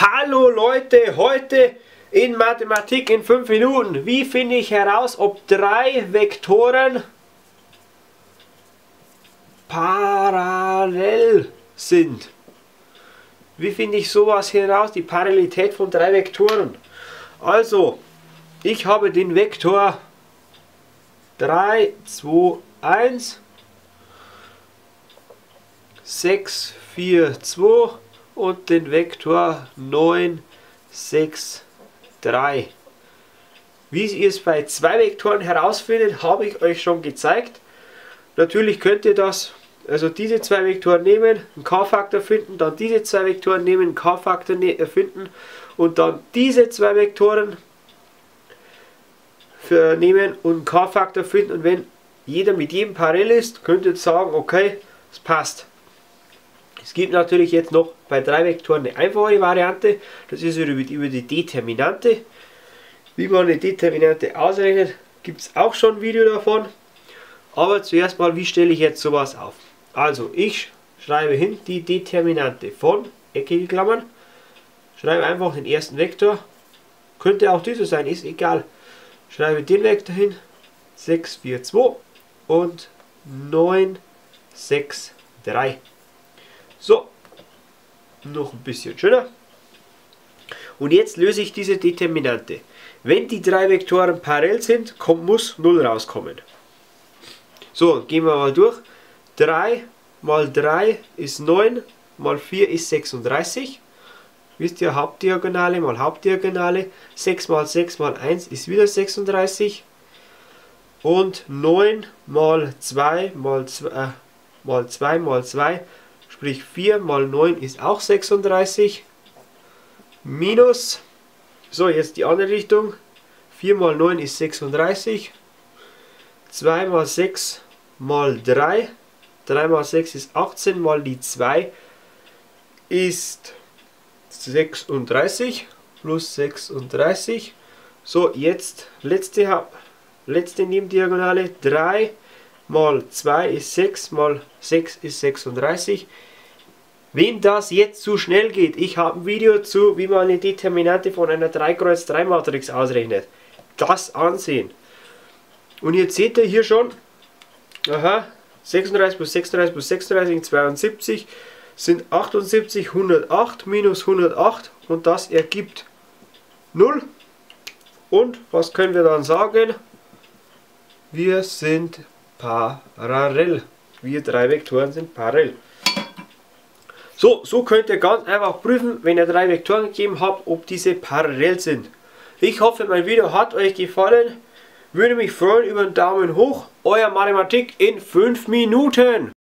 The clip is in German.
Hallo Leute, heute in Mathematik in 5 Minuten. Wie finde ich heraus, ob drei Vektoren parallel sind? Wie finde ich sowas heraus, die Parallelität von drei Vektoren? Also, ich habe den Vektor 3, 2, 1, 6, 4, 2 und den Vektor 9, 6, 3. Wie ihr es bei zwei Vektoren herausfindet, habe ich euch schon gezeigt. Natürlich könnt ihr das, also diese zwei Vektoren nehmen, einen K-Faktor finden, dann diese zwei Vektoren nehmen, einen K-Faktor ne-, finden und dann diese zwei Vektoren für nehmen und einen K-Faktor finden und wenn jeder mit jedem parallel ist, könnt ihr sagen, okay, es passt. Es gibt natürlich jetzt noch bei drei Vektoren eine einfache Variante, das ist über die Determinante. Wie man eine Determinante ausrechnet, gibt es auch schon ein Video davon. Aber zuerst mal, wie stelle ich jetzt sowas auf? Also, ich schreibe hin die Determinante von, eckige Klammern, schreibe einfach den ersten Vektor, könnte auch dieser sein, ist egal. Schreibe den Vektor hin, 6, 4, 2 und 9, 6, 3. So, noch ein bisschen schöner. Und jetzt löse ich diese Determinante. Wenn die drei Vektoren parallel sind, kommt, muss 0 rauskommen. So, gehen wir mal durch. 3 mal 3 ist 9, mal 4 ist 36. Wisst ihr, Hauptdiagonale mal Hauptdiagonale. 6 mal 6 mal 1 ist wieder 36. Und 9 mal 2 mal 2 äh, mal 2 mal 2 Sprich 4 mal 9 ist auch 36. Minus, so jetzt die andere Richtung. 4 mal 9 ist 36. 2 mal 6 mal 3. 3 mal 6 ist 18 mal die 2 ist 36 plus 36. So, jetzt letzte, letzte Nebendiagonale. 3 mal 2 ist 6 mal 6 ist 36. Wem das jetzt zu schnell geht, ich habe ein Video zu, wie man eine Determinante von einer 3x3 Matrix ausrechnet. Das ansehen. Und jetzt seht ihr hier schon, aha, 36 plus 36 plus 36, 72 sind 78, 108 minus 108 und das ergibt 0. Und was können wir dann sagen? Wir sind parallel. Wir drei Vektoren sind parallel. So, so könnt ihr ganz einfach prüfen, wenn ihr drei Vektoren gegeben habt, ob diese parallel sind. Ich hoffe, mein Video hat euch gefallen. Würde mich freuen über einen Daumen hoch. Euer Mathematik in 5 Minuten.